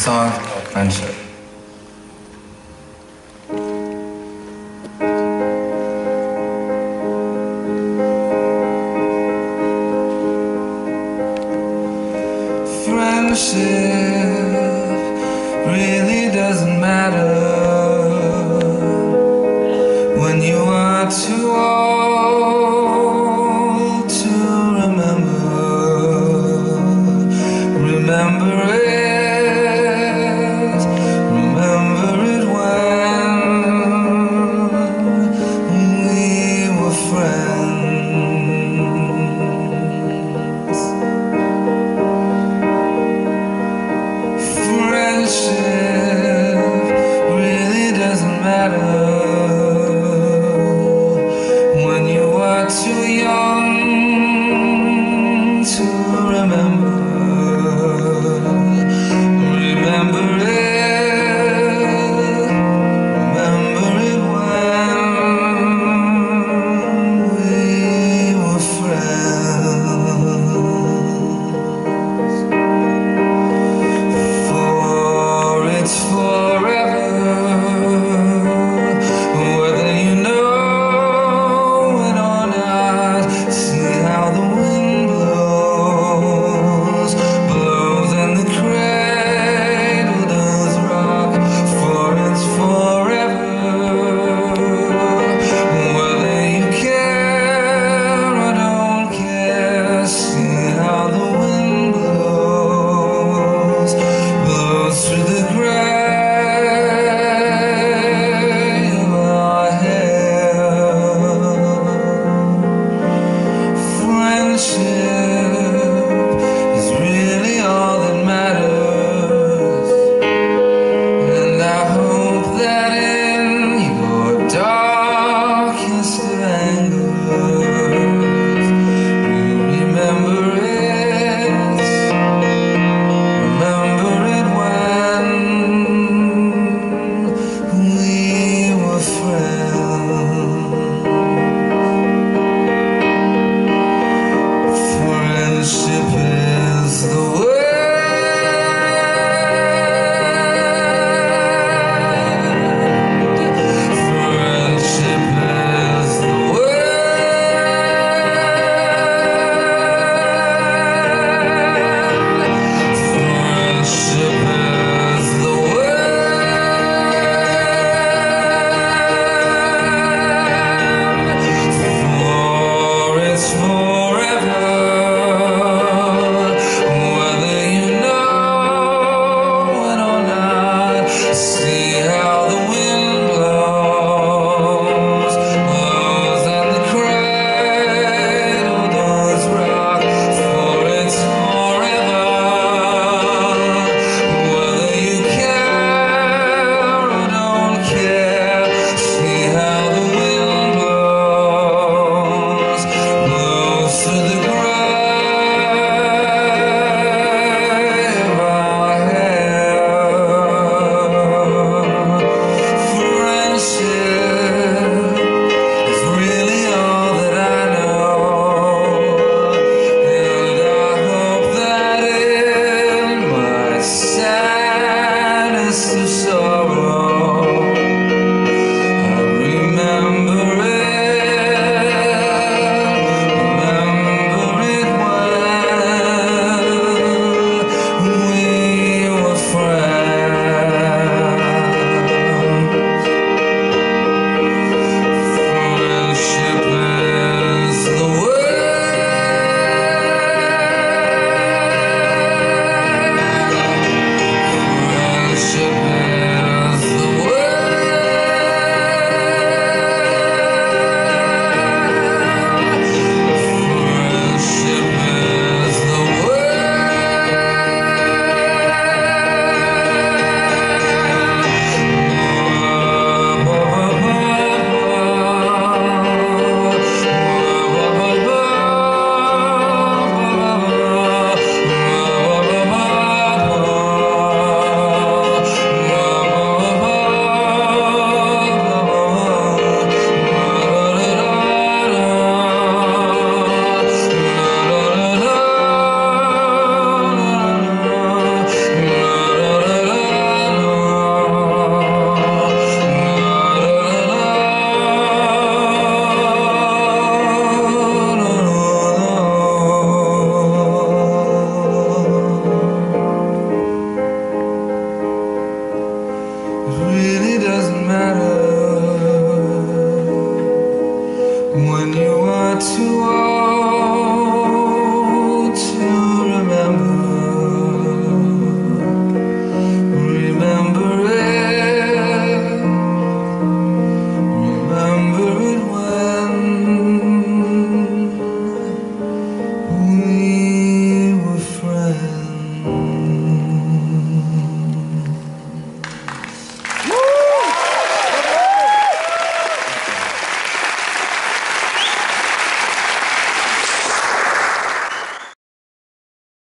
song Friendship. Friendship really doesn't matter when you are too your